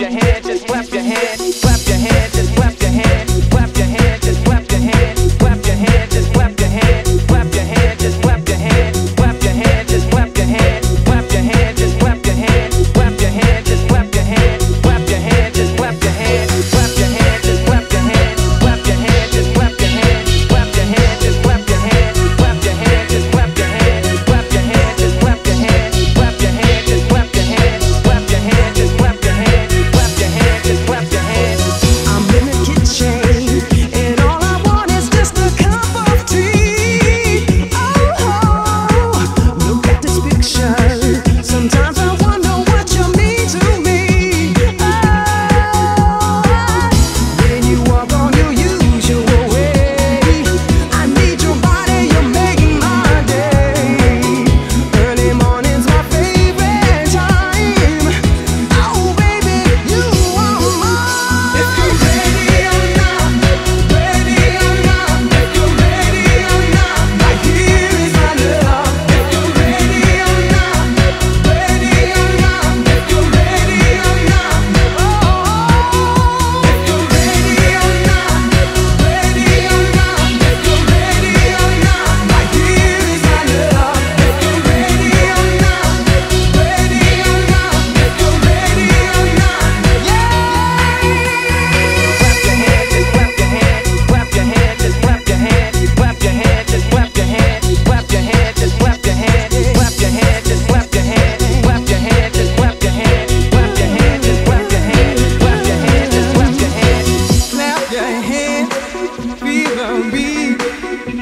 your hand, clap your hands.